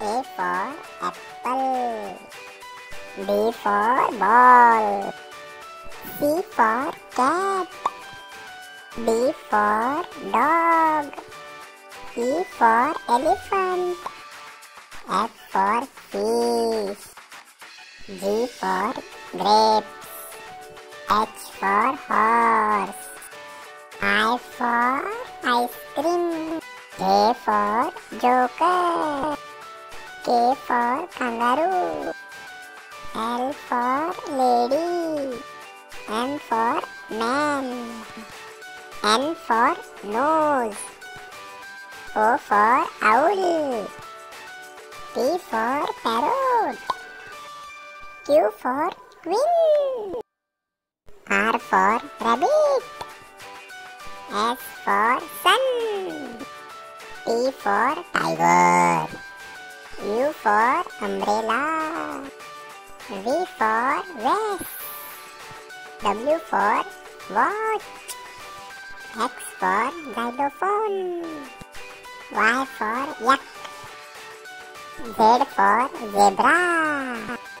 A for apple. B for ball. C for cat. D for dog. E for elephant. F for fish. G for grapes. H for horse. I for ice cream. J for joker. K for kangaroo. L for lady. M for man. N for nose. O for owl. P for parrot. Q for queen. R for rabbit. S for sun. T for tiger. U for umbrella. V for vest. W for watch. X for xylophone. Y for yak. Z for zebra.